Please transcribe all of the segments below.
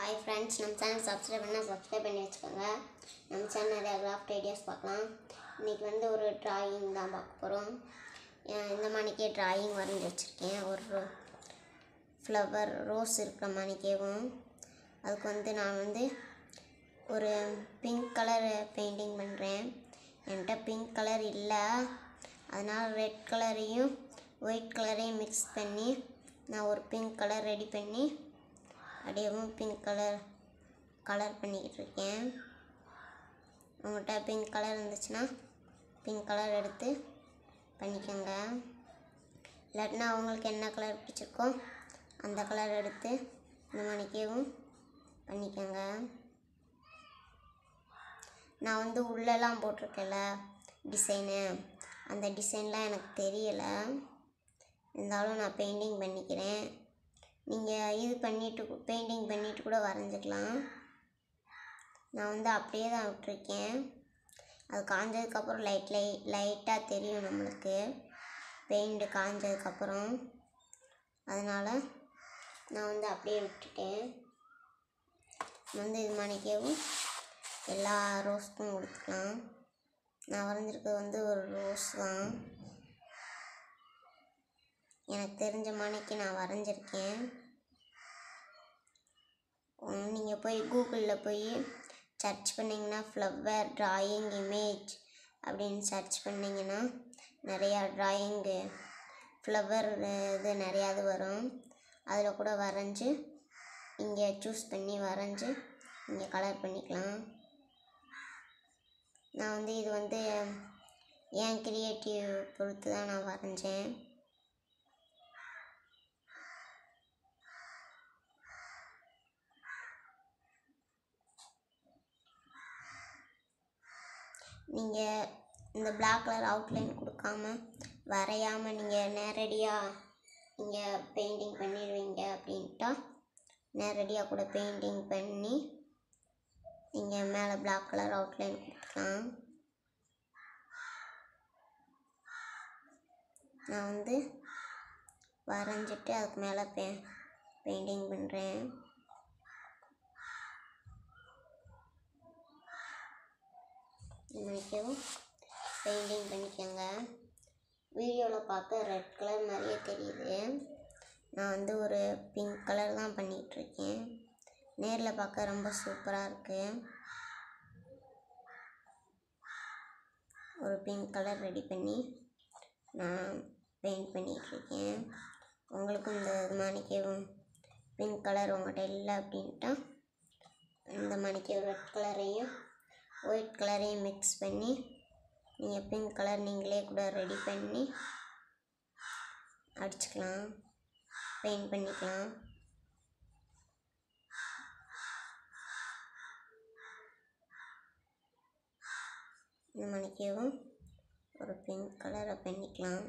Hi friends நம்ம channel subscribe பண்ணால் subscribe பண்ணி வச்சுக்கோங்க. நம்ம சேனல் நிறையா கிராஃப்ட் ஐடியாஸ் பார்க்கலாம். இன்றைக்கி வந்து ஒரு ட்ராயிங் தான் பார்க்க போகிறோம் இந்த மணிக்கே ட்ராயிங் வரைஞ்சி வச்சுருக்கேன். ஒரு ஃப்ளவர் ரோஸ் இருக்கிற மணிக்கேவும். அதுக்கு வந்து நான் வந்து ஒரு பிங்க் கலர் பெயிண்டிங் பண்ணுறேன் என்கிட்ட பிங்க் கலர் இல்லை. அதனால் ரெட் கலரையும் ஒயிட் கலரையும் மிக்ஸ் பண்ணி நான் ஒரு பிங்க் கலர் ரெடி பண்ணி அப்படியேவும் பிங்க் கலர் கலர் பண்ணிக்கிட்டு இருக்கேன் உங்கள்கிட்ட பிங்க் கலர் இருந்துச்சுன்னா பிங்க் கலர் எடுத்து பண்ணிக்கோங்க. இல்லாட்டினா அவங்களுக்கு என்ன கலர் பிடிச்சிருக்கோ அந்த கலர் எடுத்து இந்த மணிக்கவும் பண்ணிக்கோங்க. நான் வந்து உள்ளெல்லாம் போட்டிருக்கேன்ல டிசைனு அந்த டிசைன்லாம் எனக்கு தெரியலை. இருந்தாலும் நான் பெயிண்டிங் பண்ணிக்கிறேன். நீங்கள் இது பண்ணிவிட்டு பெயிண்டிங் பண்ணிட்டு கூட வரைஞ்சிக்கலாம். நான் வந்து அப்படியே தான் விட்டுருக்கேன். அது காஞ்சதுக்கப்புறம் லைட் லை லைட்டாக தெரியும் நம்மளுக்கு. பெயிண்ட்டு காஞ்சதுக்கப்புறம். அதனால் நான் வந்து அப்படியே விட்டுட்டேன். வந்து இது மணிக்கவும் எல்லா ரோஸ்க்கும் கொடுத்துக்கலாம். நான் வரைஞ்சிருக்கிறது வந்து ஒரு ரோஸ் தான். எனக்கு தெரிஞ்ச மணிக்கு நான் வரைஞ்சிருக்கேன். நீங்கள் போய் கூகுளில் போய் சர்ச் பண்ணிங்கன்னா ஃப்ளவர் ட்ராயிங் இமேஜ் அப்படின்னு சர்ச் பண்ணிங்கன்னா நிறையா ட்ராயிங்கு ஃப்ளவர் இது நிறையாது வரும். அதில் கூட வரைஞ்சி இங்கே சூஸ் பண்ணி வரைஞ்சி இங்கே கலர் பண்ணிக்கலாம். நான் வந்து இது வந்து என் கிரியேட்டிவ் பொறுத்து தான் நான் வரைஞ்சேன். நீங்கள் இந்த பிளாக் கலர் அவுட்லைன் கொடுக்காம வரையாமல் நீங்கள் நேரடியாக நீங்கள் பெயிண்டிங் பண்ணிடுவீங்க அப்படின்ட்டா நேரடியாக கூட பெயிண்டிங் பண்ணி நீங்கள் மேலே பிளாக் கலர் அவுட்லைன் கொடுக்கலாம். நான் வந்து வரைஞ்சிட்டு அதுக்கு மேலே பெ பெயிண்டிங் பண்ணுறேன் நினைக்கவும் பெயிண்டிங் பண்ணிக்கோங்க. வீடியோவில் பார்க்க ரெட் கலர் மாதிரியே தெரியுது. நான் வந்து ஒரு பிங்க் கலர் தான் பண்ணிகிட்ருக்கேன் நேரில் பார்க்க ரொம்ப சூப்பராக இருக்குது ஒரு பிங்க் கலர் ரெடி பண்ணி நான் பெயிண்ட் பண்ணிகிட்ருக்கேன் உங்களுக்கும் இந்த மாணிக்கவும் பிங்க் கலர் உங்கள்கிட்ட இல்லை அப்படின்ட்டா இந்த மணிக்கு ரெட் கலரையும் ஒயிட் கலரையும் மிக்ஸ் பண்ணி நீங்கள் பிங்க் கலர் நீங்களே கூட ரெடி பண்ணி அடிச்சுக்கலாம் பெயிண்ட் பண்ணிக்கலாம். இந்த மணிக்கவும் ஒரு பிங்க் கலரை பண்ணிக்கலாம்.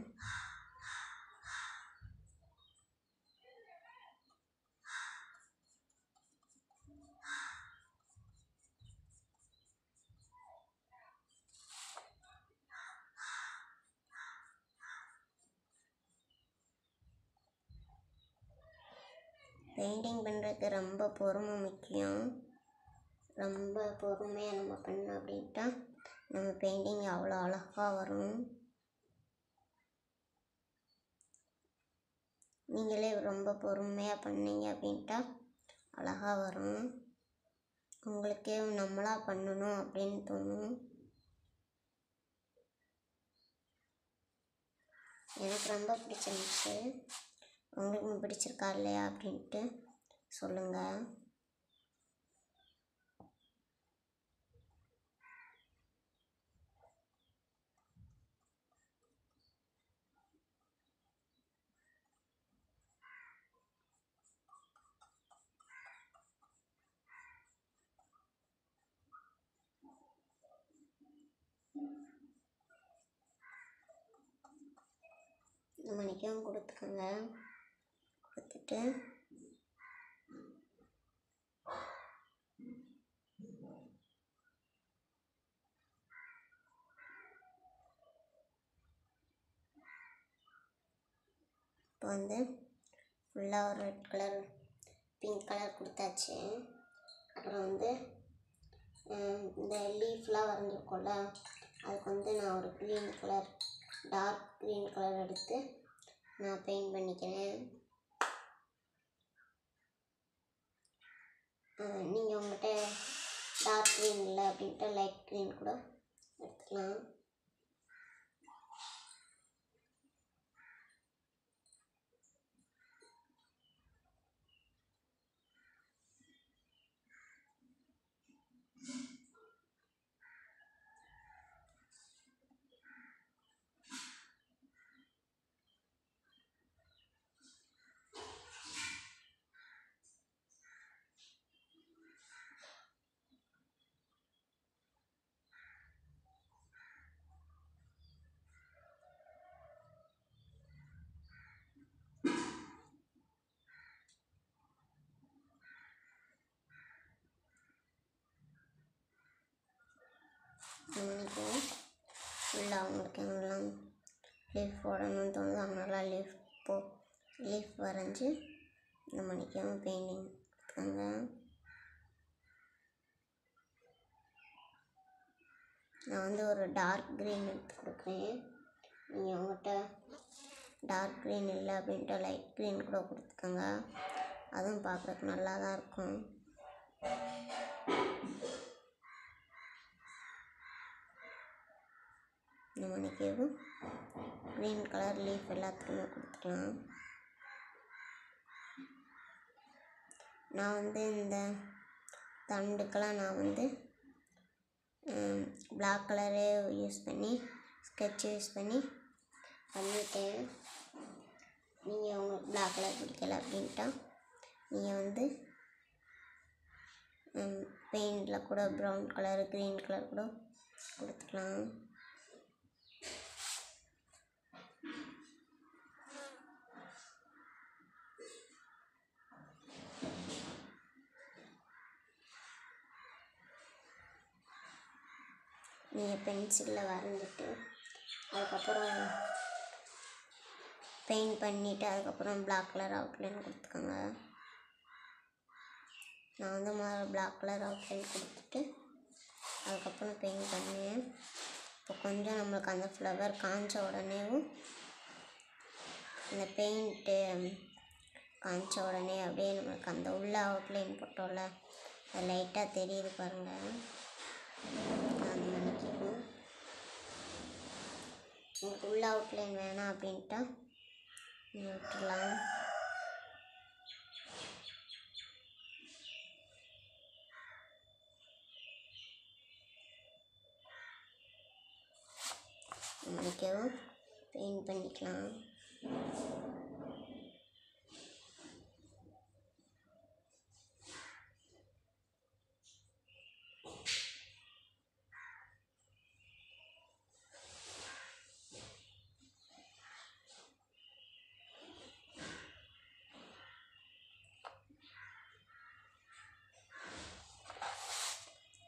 பெயிண்டிங் பண்ணுறதுக்கு ரொம்ப பொறுமை முக்கியம். ரொம்ப பொறுமையாக நம்ம பண்ணோம் அப்படின்ட்டா நம்ம பெயிண்டிங் அவ்வளோ அழகாக வரும். நீங்களே ரொம்ப பொறுமையாக பண்ணீங்க அப்படின்ட்டா அழகாக வரும். உங்களுக்கே நம்மளாக பண்ணணும் அப்படின்னு தோணும். எனக்கு ரொம்ப பிடிச்சிருந்துச்சு. உங்களுக்கும் பிடிச்சிருக்கா இல்லையா அப்படின்ட்டு சொல்லுங்கள் மணிக்கும் கொடுத்துக்கோங்க. பார்த்துட்டு. இப்போ வந்து ஃபுல்லாக ஒரு ரெட் கலர் பிங்க் கலர் கொடுத்தாச்சு. அப்புறம் வந்து இந்த லீஃப்லாம் வரைஞ்சிருக்கோம்ல அதுக்கு வந்து நான் ஒரு green colour dark green colour எடுத்து நான் பெயிண்ட் பண்ணிக்கிறேன். நீங்கள் உங்கள்கிட்ட டார்க் க்ரீன் இல்லை அப்படின்ட்டு லைட் க்ரீன் கூட எடுத்துக்கலாம். நம்மளுக்கு ஃபுல்லாக அவங்களுக்கு எங்கெல்லாம் லீஃப் போடணும்னு தோணுதோ. அவங்களாம் லீஃப் போ லீஃப் வரைஞ்சி இந்த மணிக்கும் பெயிண்டிங் அங்கே. நான் வந்து ஒரு டார்க் க்ரீன் எடுத்து கொடுக்குறேன். நீங்கள் அவங்ககிட்ட டார்க் க்ரீன் இல்லை அப்படின்ட்டு லைட் க்ரீன் கூட கொடுத்துக்கோங்க. அதுவும் பார்க்குறதுக்கு நல்லா தான் இருக்கும். இந்த மணிக்கேவும் க்ரீன் கலர் லீஃப் எல்லாத்துக்குமே கொடுத்துக்கலாம். நான் வந்து இந்த தண்டுக்கெல்லாம் நான் வந்து பிளாக் கலரே யூஸ் பண்ணி ஸ்கெட்ச் யூஸ் பண்ணி பண்ணிட்டேன். நீங்கள் உங்களுக்கு பிளாக் கலர் பிடிக்கல அப்படின்ட்டா நீங்கள் வந்து பெயிண்டில் கூட ப்ரௌன் கலர் க்ரீன் கலர் கூட கொடுத்துக்கலாம். நீங்கள் பென்சிலில் வரைஞ்சிட்டு அதுக்கப்புறம் பெயிண்ட் பண்ணிவிட்டு அதுக்கப்புறம் பிளாக் கலர் அவுட்லைன் கொடுத்துக்கோங்க. நான் வந்து முதல்ல பிளாக் கலர் அவுட்லைன் கொடுத்துட்டு அதுக்கப்புறம் பெயிண்ட் பண்ணேன் இப்போ கொஞ்சம் நம்மளுக்கு அந்த ஃப்ளவர் காஞ்ச உடனேவும் இந்த பெயிண்ட்டு காய்ச்ச உடனே அப்படியே நம்மளுக்கு அந்த உள்ள அவுட்லைன் போட்டோம்ல அது லைட்டாக தெரியுது பாருங்கள் அந்த மணிக்கும் உங்களுக்கு உள்ள அவுட்லைன் வேணாம் அப்படின்ட்டா. விட்டுலாம் விட்டுடலாம். பெயிண்ட் பண்ணிக்கலாம்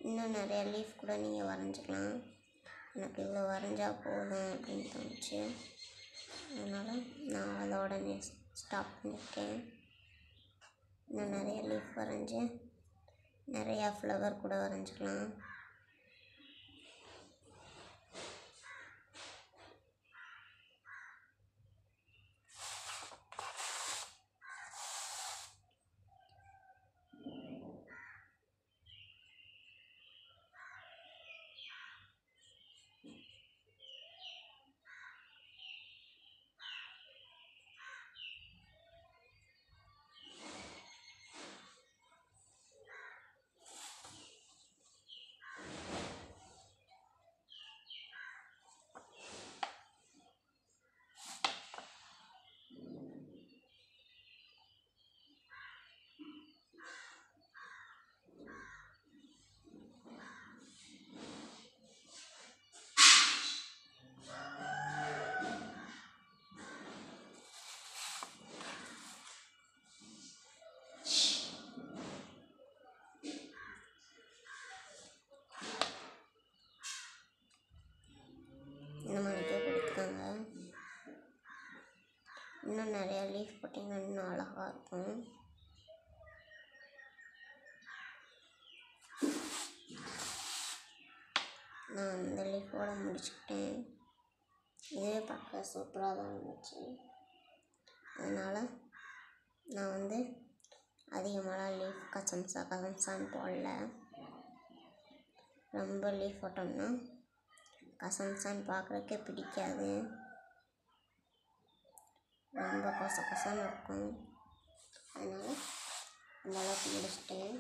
இன்னும் நிறைய லீஃப் கூட நீங்கள் வரைஞ்சிக்கலாம். எனக்கு இவ்வளோ வரைஞ்சா போதும் அப்படின்னு தோணுச்சு. அதனால் நான் அதோட ஸ்டாப் பண்ணியிருக்கேன் இன்னும் நிறைய லீஃப் வரைஞ்சி நிறையா ஃப்ளவர் கூட வரைஞ்சிக்கலாம். பார்த்திங்கன்னா இன்னும் அழகாக இருக்கும். நான் அந்த லீஃபோட முடிச்சுக்கிட்டேன். இதே பார்க்க சூப்பராக தான் இருந்துச்சு. அதனால் நான் வந்து அதிகமாகலாம் லீஃப் கசம்சா கசம்சான்னு போடல. ரொம்ப லீஃப் போட்டோம்னா கசம்சான்னு பார்க்குறக்கே பிடிக்காது. ரொம்ப கொச கொசன்னு இருக்கும். அதனால் அந்தளவுக்கு முடிச்சிட்டேன்.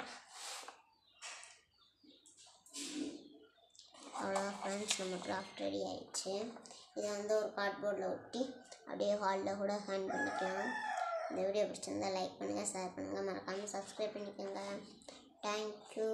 அவ்வளோ ஃப்ரெண்ட்ஸ் நம்ம கிராஃப்ட் ரெடி ஆயிடுச்சு. இதை வந்து ஒரு கார்ட்போர்டில் ஒட்டி அப்படியே ஹாலில் கூட ஹேண்ட் பண்ணிக்கலாம். இந்த வீடியோ பிடிச்சிருந்தா லைக் பண்ணுங்கள் ஷேர் பண்ணுங்கள் மறக்காமல் சப்ஸ்கிரைப் பண்ணிக்கோங்க. தேங்க்யூ